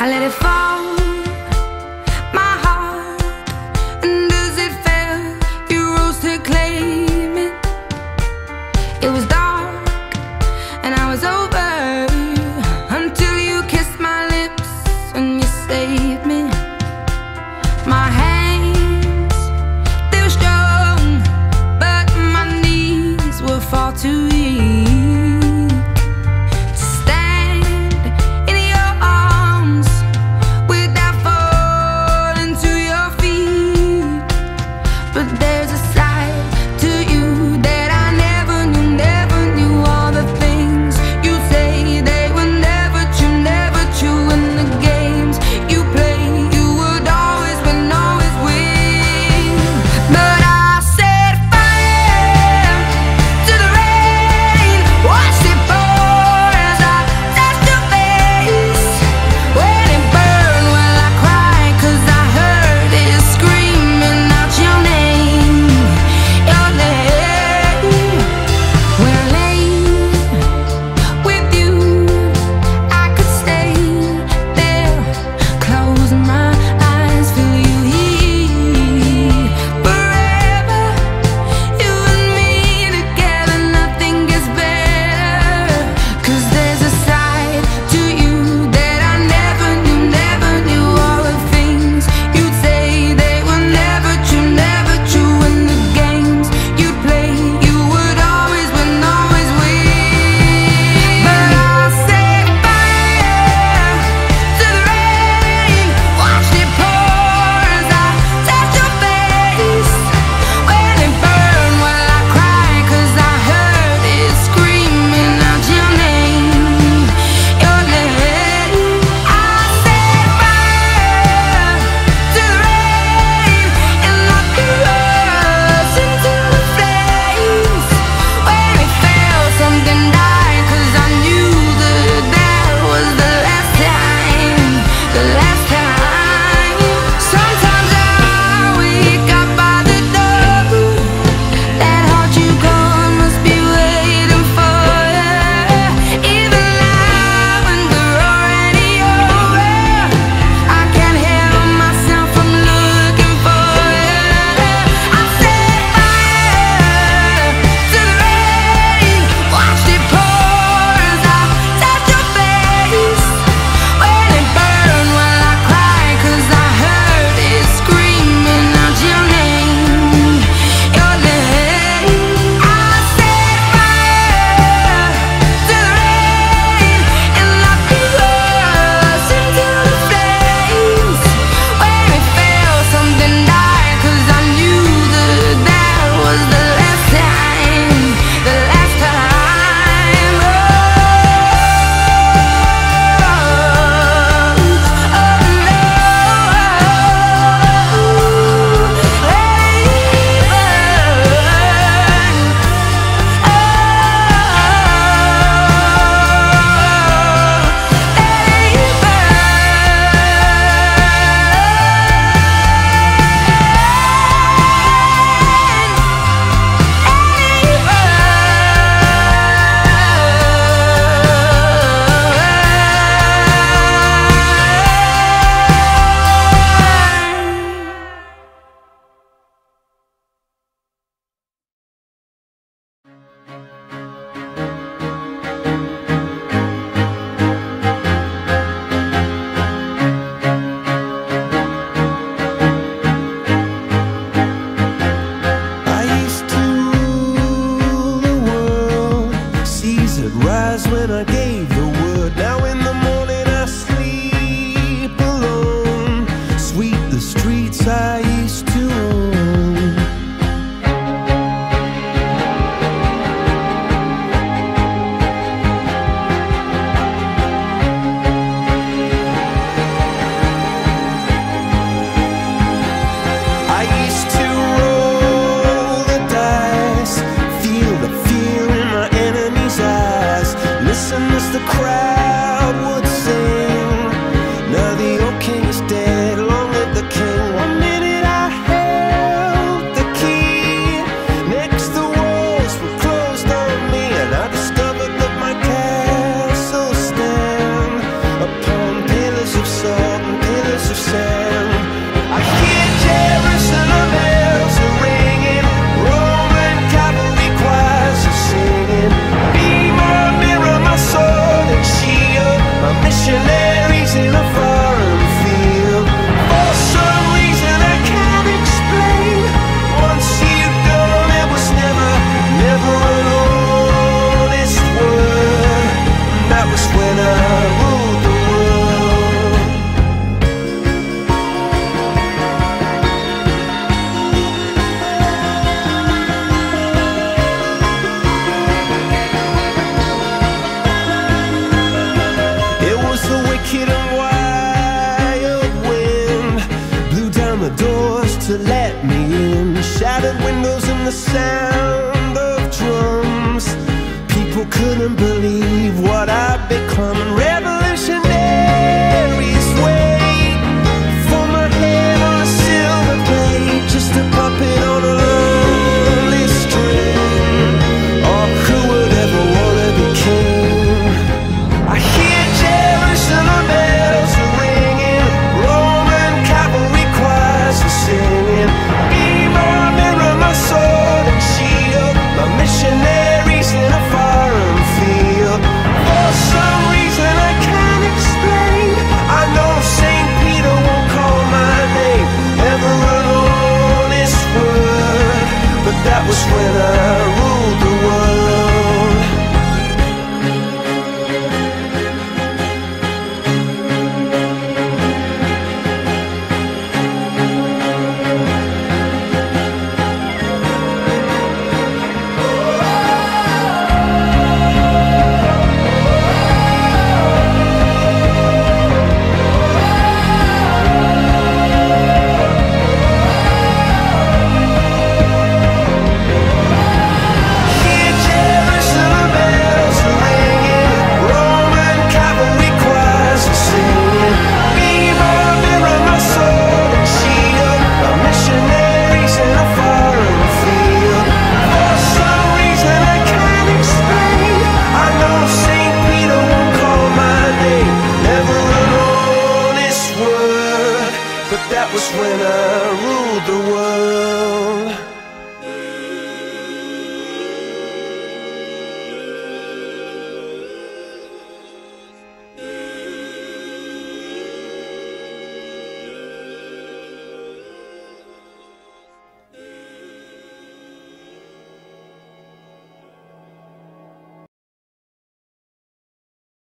I let it fall, rise when I gave sound